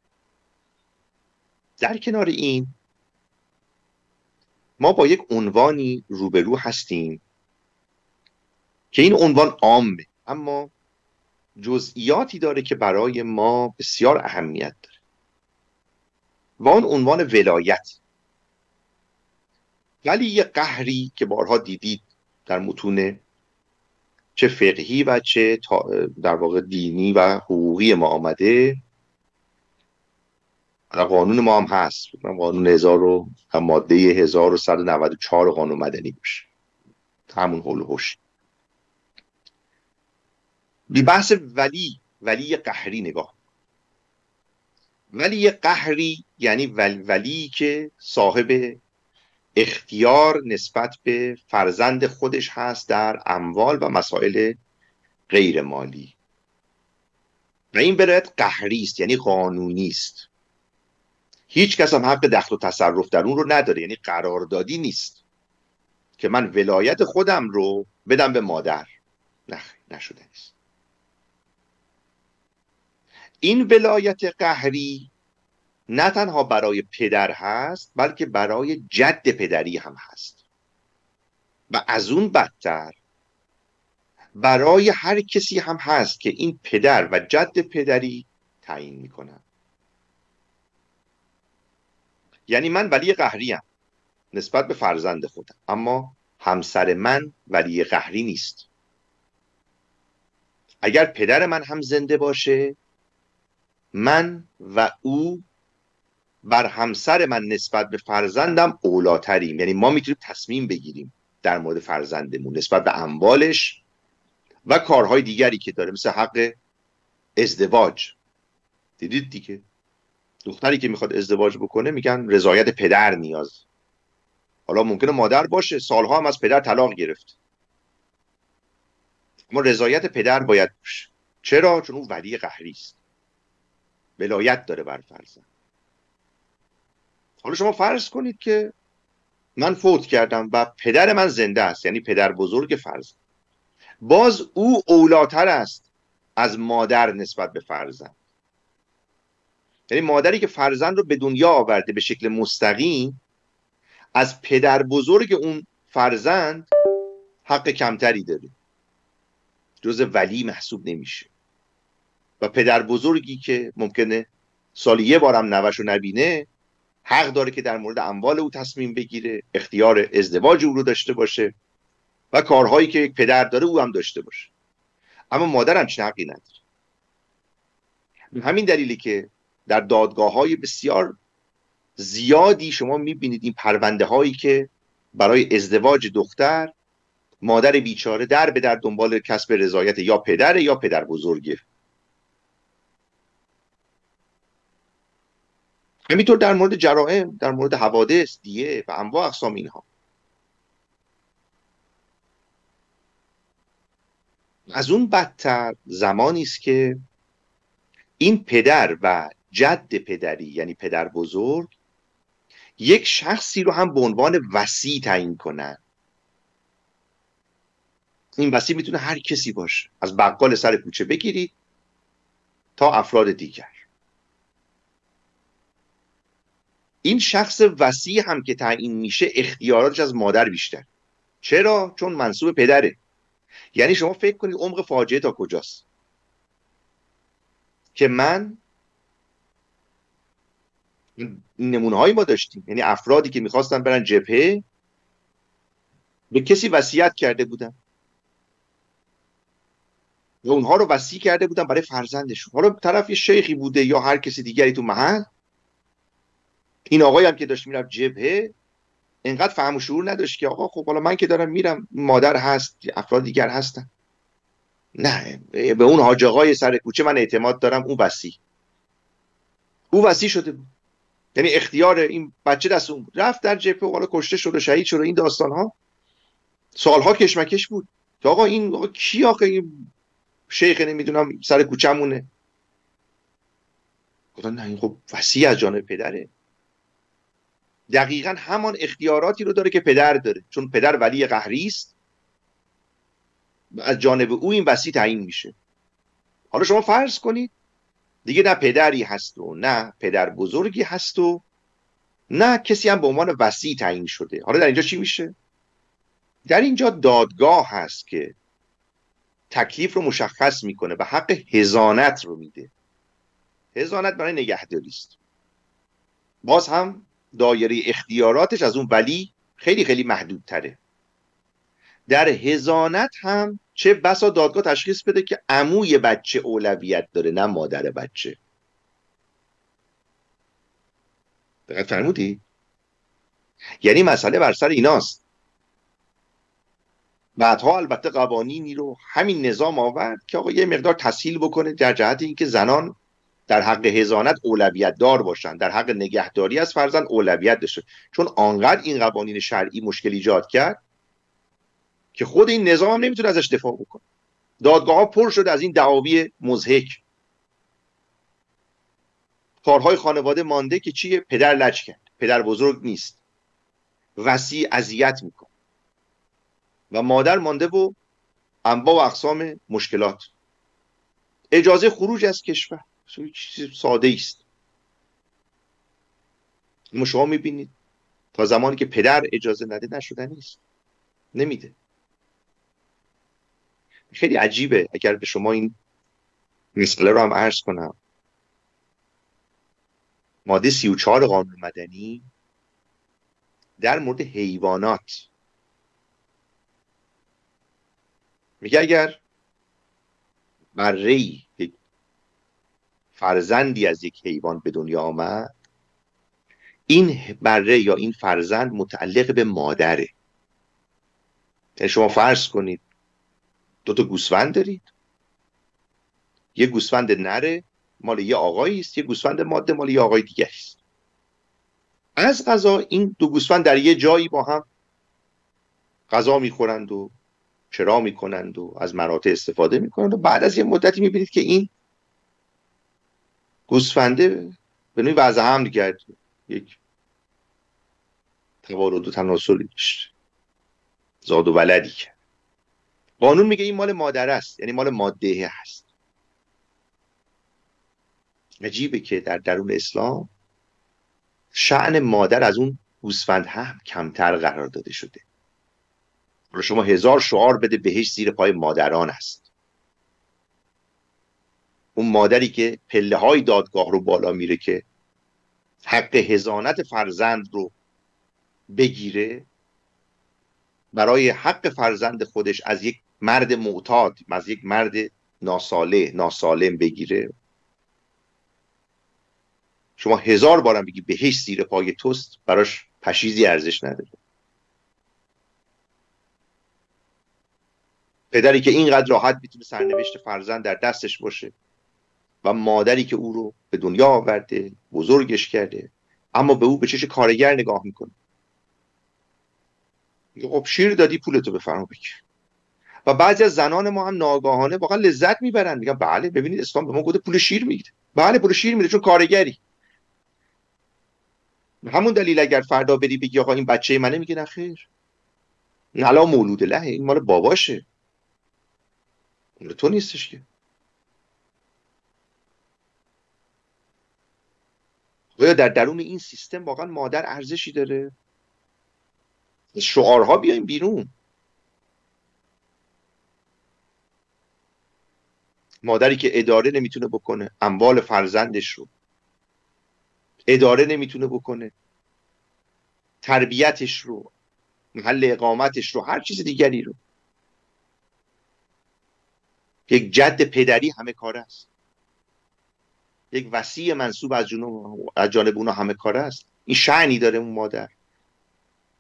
در کنار این ما با یک عنوانی روبرو هستیم که این عنوان عامه اما جزئیاتی داره که برای ما بسیار اهمیت داره. و آن عنوان ولایت. ولی یه قهری که بارها دیدید در متون چه فقهی و چه در واقع دینی و حقوقی ما آمده. قانون ما هم هست. قانون هزار و ماده 1194 قانون مدنی باشه. همون حول و بی بحث ولی ولی قهری نگاه. ولی قهری یعنی ولی که صاحب اختیار نسبت به فرزند خودش هست در اموال و مسائل غیر مالی. و این برایت قهری است یعنی قانونی است. هیچ کس هم حق دخل و تصرف در اون رو نداره یعنی قراردادی نیست. که من ولایت خودم رو بدم به مادر. نه نشده نیست. این ولایت قهری نه تنها برای پدر هست بلکه برای جد پدری هم هست. و از اون بدتر برای هر کسی هم هست که این پدر و جد پدری تعیین می‌کنن یعنی من ولی قهری هم. نسبت به فرزند خودم. اما همسر من ولی قهری نیست. اگر پدر من هم زنده باشه من و او بر همسر من نسبت به فرزندم اولاتریم یعنی ما می‌تونیم تصمیم بگیریم در مورد فرزندمون نسبت به اموالش و کارهای دیگری که داره مثل حق ازدواج. دیدید دیگه؟ دختری که می‌خواد ازدواج بکنه میگن رضایت پدر نیاز. حالا ممکنه مادر باشه سالها هم از پدر طلاق گرفت. اما رضایت پدر باید باشه. چرا؟ چون او ولی قهری است ولایت داره بر فرزند. حالا شما فرض کنید که من فوت کردم و پدر من زنده است یعنی پدر بزرگ فرزند باز او اولاتر است از مادر نسبت به فرزند. یعنی مادری که فرزند رو به دنیا آورده به شکل مستقیم از پدر بزرگ اون فرزند حق کمتری داره. جز ولی محسوب نمیشه. و پدر بزرگی که ممکنه سالی یه بارم نوش رو نبینه حق داره که در مورد اموال او تصمیم بگیره اختیار ازدواج او رو داشته باشه و کارهایی که یک پدر داره او هم داشته باشه. اما مادر هم چنین حقی نداره. همین دلیلی که در دادگاه های بسیار زیادی شما می‌بینید این پرونده هایی که برای ازدواج دختر مادر بیچاره در به در دنبال کسب رضایت یا پدر یا پدر بزرگه. همینطور در مورد جرائم در مورد حوادث دیه و انواع اقسام اینها. از اون بدتر زمانی است که این پدر و جد پدری یعنی پدر بزرگ یک شخصی رو هم به عنوان وسیع تعیین کنن. این وسیع می‌تونه هر کسی باشه. از بقال سر کوچه بگیرید تا افراد دیگر. این شخص وسیع هم که تعیین میشه اختیاراتش از مادر بیشتر. چرا؟ چون منصوب پدره. یعنی شما فکر کنید عمق فاجعه تا کجاست. که من نمونه هایی ما داشتیم. یعنی افرادی که می‌خواستن برن جبهه به کسی وصیت کرده بودن. و اونها رو وصی کرده بودن برای فرزندشون. حالا طرف یه شیخی بوده یا هر کسی دیگری تو محل این آقایی هم که داشت می‌رفت جبهه انقدر فهم و شعور نداشت که آقا خب حالا من که دارم میرم مادر هست افراد دیگر هستن. نه به اون حاج آقای سر کوچه من اعتماد دارم اون وسی او وسی شده بود. یعنی اختیار این بچه دست اون رفت در جبهه و حالا کشته شده شهید شده این داستان ها سالها کشمکش بود. که آقا این آقا کی آقا این شیخ نمی‌دونم سر کوچمونه گفتن نه این خب وسیع از جانب پدره. دقیقا همان اختیاراتی رو داره که پدر داره. چون پدر ولی قهری است. از جانب او این وسیع تعیین میشه. حالا شما فرض کنید دیگه نه پدری هست و نه پدر بزرگی هست و نه کسی هم به عنوان وسیع تعیین شده. حالا در اینجا چی میشه؟ در اینجا دادگاه هست که تکلیف رو مشخص می‌کنه و حق هزانت رو میده. هزانت برای نگهداری است. باز هم دایره اختیاراتش از اون ولی خیلی خیلی محدود تره در هزانت هم چه بسا دادگاه تشخیص بده که عموی بچه اولویت داره نه مادر بچه. دقیق فرمودی؟ یعنی مسئله بر سر ایناست. بعدها البته قوانینی رو همین نظام آورد که آقا یه مقدار تسهیل بکنه در جهت اینکه زنان در حق هزانت اولویت دار باشن. در حق نگهداری از فرزند اولویت داشته. چون آنقدر این قوانین شرعی مشکل ایجاد کرد که خود این نظام هم نمی‌تونه ازش دفاع بکنه. دادگاه ها پر شده از این دعاوی مزهک کارهای خانواده مانده که چیه؟ پدر لج کرد. پدر بزرگ نیست. وسیع اذیت میکن و مادر مانده و انواع و اقسام مشکلات. اجازه خروج از کشور. چیز ساده است اما شما می‌بینید تا زمانی که پدر اجازه نده نشده نیست. نمیده. خیلی عجیبه. اگر به شما این مسئله رو هم عرض کنم. ماده سی و چهار قانون مدنی در مورد حیوانات. میگه اگر بره یک فرزندی از یک حیوان به دنیا آمد این بره یا این فرزند متعلق به مادره. یعنی شما فرض کنید دو تا گوسفند دارید. یه گوسفند نره مال یه آقایی است یه گوسفند ماده مال یه آقای دیگری است. از غذا این دو گوسفند در یه جایی با هم غذا می‌خورند و چرا می‌کنند و از مراتع استفاده می‌کنند و بعد از یه مدتی می‌بینید که این گوسفنده به نوعی وضع هم دیگر یک توارد و تناسلی داشت. زاد و ولدی کرد. قانون میگه این مال مادر است یعنی مال ماده هست. عجیبه که در درون اسلام شعن مادر از اون گوسفند هم کمتر قرار داده شده. شما هزار شعار بده بهش زیر پای مادران است. اون مادری که پله های دادگاه رو بالا میره که حق هزانت فرزند رو بگیره برای حق فرزند خودش از یک مرد معتاد از یک مرد ناساله ناسالم بگیره. شما هزار بارم بگی بهش زیر پای توست براش پشیزی ارزش نداره. پدری که اینقدر راحت می‌تونه سرنوشت فرزند در دستش باشه. و مادری که او رو به دنیا آورده بزرگش کرده اما به او به چش کارگر نگاه می‌کنه. خب شیر دادی پولتو بفرما بگیر. و بعضی از زنان ما هم ناگاهانه واقعا لذت می‌برن. میگن بله ببینید اسلام به ما گفته پول شیر می‌گیره. بله پول شیر میده چون کارگری. همون دلیل اگر فردا بری بگی آقا این بچه منه میگه نه خیر. نلا مولود له این مال باباشه. مال تو نیستش که. آیا در درون این سیستم واقعا مادر ارزشی داره؟ شعارها بیایم بیرون. مادری که اداره نمی‌تونه بکنه اموال فرزندش رو. اداره نمی‌تونه بکنه. تربیتش رو محل اقامتش رو هر چیز دیگری رو. یک جد پدری همه کار است. یک وسیع منصوب از جنوب از جانب اونا همه کار است. این شعنی داره اون مادر.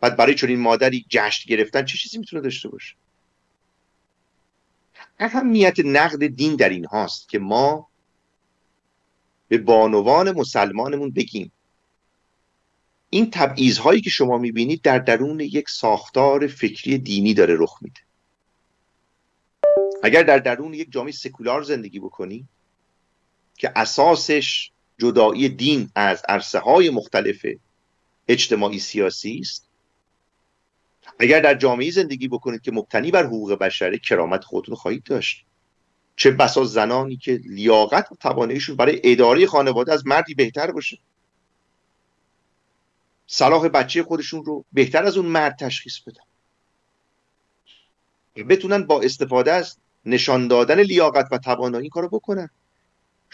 بعد برای چون این مادری جشن گرفتن چه چیزی می‌تونه داشته باشه؟ اهمیت نقد دین در این هاست که ما به بانوان مسلمانمون بگیم. این تبعیض هایی که شما می‌بینید در درون یک ساختار فکری دینی داره رخ میده. اگر در درون یک جامعه سکولار زندگی بکنی که اساسش جدایی دین از عرصه های مختلف اجتماعی سیاسی است. اگر در جامعه زندگی بکنید که مبتنی بر حقوق بشره کرامت خودتون خواهید داشت. چه بسا زنانی که لیاقت و تواناییشون برای اداره خانواده از مردی بهتر باشه. صلاح بچه خودشون رو بهتر از اون مرد تشخیص بدن. بتونن با استفاده از نشان دادن لیاقت و توانایی کارو بکنن.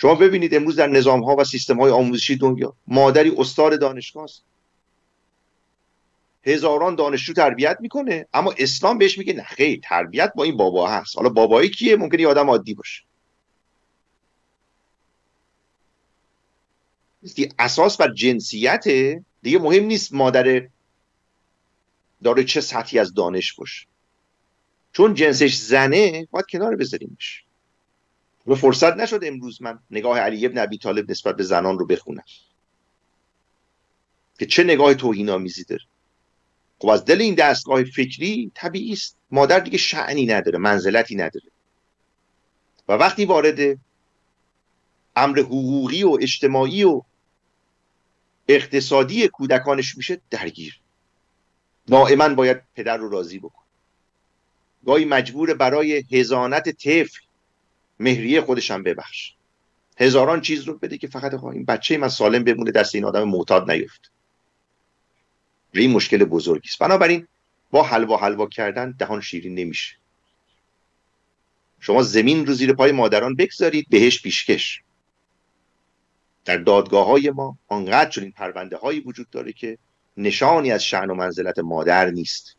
شما ببینید امروز در نظام ها و سیستم های آموزشی دنیا مادری استاد دانشگاه است هزاران دانشجو تربیت می‌کنه اما اسلام بهش میگه نه خیر تربیت با این بابا هست. حالا بابایی کیه؟ ممکنه یه آدم عادی باشه. اساس بر جنسیت دیگه مهم نیست مادر داره چه سطحی از دانش باشه. چون جنسش زنه باید کنار بذاریمش. و فرصت نشد امروز من نگاه علی ابن ابی طالب نسبت به زنان رو بخونم. که چه نگاه توهین‌آمیزی داره. خب از دل این دستگاه فکری طبیعی است. مادر دیگه شعنی نداره منزلتی نداره. و وقتی وارد امر حقوقی و اجتماعی و اقتصادی کودکانش میشه درگیر. نائما باید پدر رو راضی بکن. گاهی مجبور برای هزانت طفل مهریه خودش هم ببخش. هزاران چیز رو بده که فقط این بچه من سالم بمونه دست این آدم معتاد نیفت. این مشکل بزرگی است. بنابراین با حلوا حلوا کردن دهان شیرین نمیشه. شما زمین رو زیر پای مادران بگذارید بهش پیشکش. در دادگاه های ما آنقدر چنین پرونده هایی وجود داره که نشانی از شعن و منزلت مادر نیست.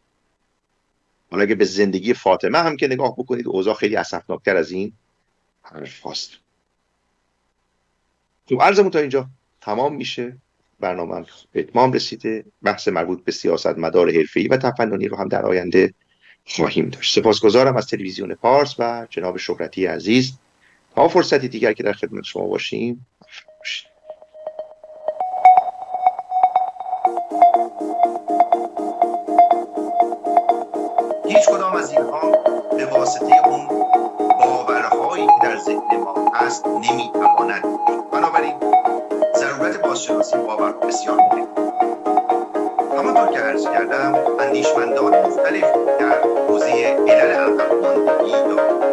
حالا اگه به زندگی فاطمه هم که نگاه بکنید اوضاع خیلی اسفناکتر از این. حرف هاست تو عرضمون تا اینجا. تمام میشه. برنامه به اتمام رسیده. بحث مربوط به سیاست مدار حرفه‌ای و تفننی رو هم در آینده خواهیم داشت. سپاسگزارم از تلویزیون پارس و جناب شهرتی عزیز. تا فرصتی دیگر که در خدمت شما باشیم هیچ کدام از اینها به واسطه اون ذهن ما هست نمی‌تواند بنابراین ضرورت بازشناسی باور بسیار مهم همانطور که عرض کردم اندیشمندان مختلف در حوزه علل عقب یا